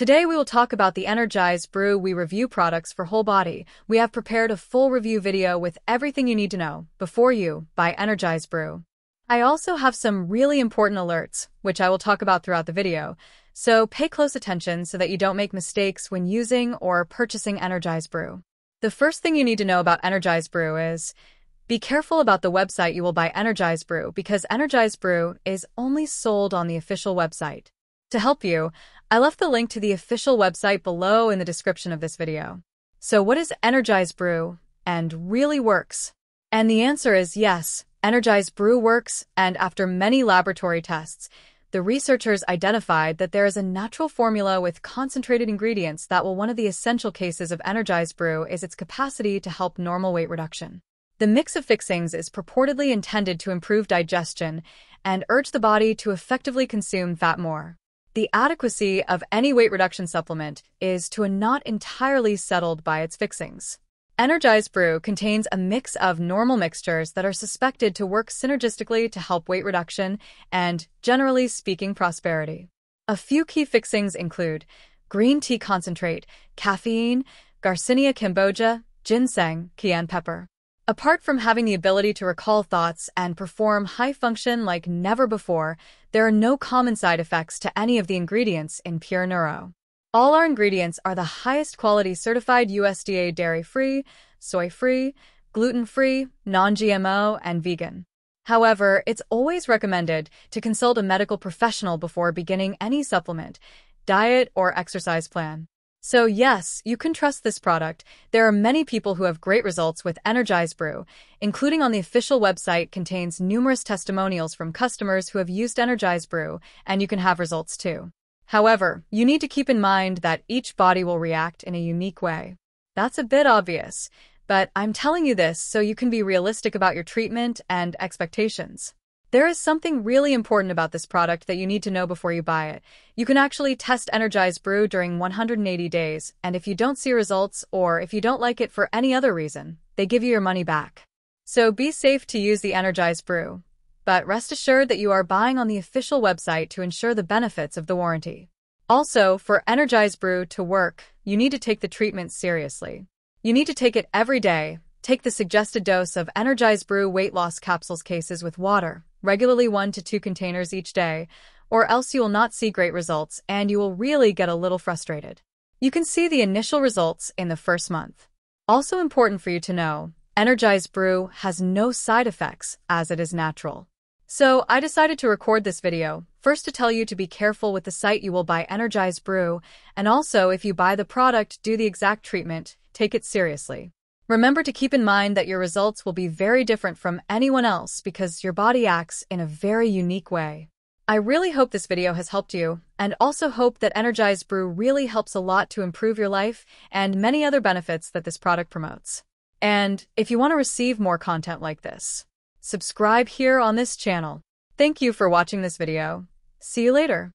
Today we will talk about the Energize Brew We review products for whole body. We have prepared a full review video with everything you need to know before you by Energize Brew. I also have some really important alerts, which I will talk about throughout the video, so pay close attention so that you don't make mistakes when using or purchasing Energize Brew. The first thing you need to know about Energize Brew is be careful about the website you will buy Energize Brew because Energize Brew is only sold on the official website. To help you, I left the link to the official website below in the description of this video. So what is Energize Brew and really works? And the answer is yes, Energize Brew works, and after many laboratory tests, the researchers identified that there is a natural formula with concentrated ingredients that will one of the essential cases of Energize Brew is its capacity to help normal weight reduction. The mix of fixings is purportedly intended to improve digestion and urge the body to effectively consume fat more. The adequacy of any weight reduction supplement is to a not entirely settled by its fixings. Energize Brew contains a mix of normal mixtures that are suspected to work synergistically to help weight reduction and, generally speaking, prosperity. A few key fixings include green tea concentrate, caffeine, Garcinia cambogia, ginseng, cayenne pepper. Apart from having the ability to recall thoughts and perform high function like never before, there are no common side effects to any of the ingredients in Pure Neuro. All our ingredients are the highest quality certified USDA dairy-free, soy-free, gluten-free, non-GMO, and vegan. However, it's always recommended to consult a medical professional before beginning any supplement, diet, or exercise plan. So yes, you can trust this product. There are many people who have great results with Energize Brew, including on the official website contains numerous testimonials from customers who have used Energize Brew, and you can have results too. However, you need to keep in mind that each body will react in a unique way. That's a bit obvious, but I'm telling you this so you can be realistic about your treatment and expectations. There is something really important about this product that you need to know before you buy it. You can actually test Energize Brew during 180 days, and if you don't see results or if you don't like it for any other reason, they give you your money back. So be safe to use the Energize Brew, but rest assured that you are buying on the official website to ensure the benefits of the warranty. Also, for Energize Brew to work, you need to take the treatment seriously. You need to take it every day. Take the suggested dose of Energize Brew weight loss capsules cases with water, regularly one to two containers each day, or else you will not see great results and you will really get a little frustrated. You can see the initial results in the first month. Also important for you to know, Energized Brew has no side effects as it is natural. So I decided to record this video, first to tell you to be careful with the site you will buy Energized Brew, and also if you buy the product, do the exact treatment, take it seriously. Remember to keep in mind that your results will be very different from anyone else because your body acts in a very unique way. I really hope this video has helped you, and also hope that Energize Brew really helps a lot to improve your life and many other benefits that this product promotes. And if you want to receive more content like this, subscribe here on this channel. Thank you for watching this video. See you later.